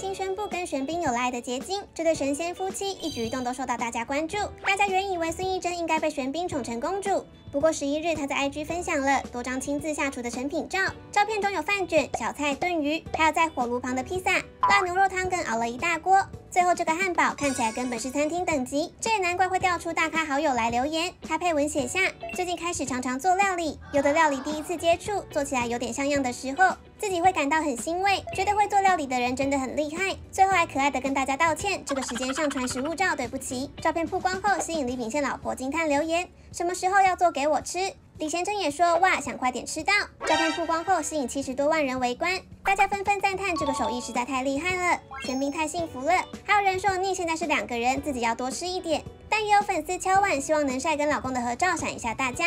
新宣布跟玄彬有了爱的结晶，这对神仙夫妻一举一动都受到大家关注。大家原以为孙艺珍应该被玄彬宠成公主，不过十一日她在 IG 分享了多张亲自下厨的成品照，照片中有饭卷、小菜、炖鱼，还有在火炉旁的披萨、辣牛肉汤，更熬了一大锅。最后这个汉堡看起来根本是餐厅等级，这也难怪会调出大咖好友来留言。他配文写下：最近开始常常做料理，有的料理第一次接触，做起来有点像样的时候，自己会感到很欣慰，觉得会做料理的人真的很厉害。最后还可爱的跟大家道歉，这个时间上传食物照，对不起。照片曝光后，吸引李秉宪老婆惊叹留言：什么时候要做给我吃？李贤珍也说哇，想快点吃到。照片曝光后，吸引七十多万人围观，大家纷纷赞叹这个手艺实在太厉害了，玄彬太幸福了。还有人说你现在是两个人，自己要多吃一点。但也有粉丝敲碗，希望能晒跟老公的合照，闪一下大家。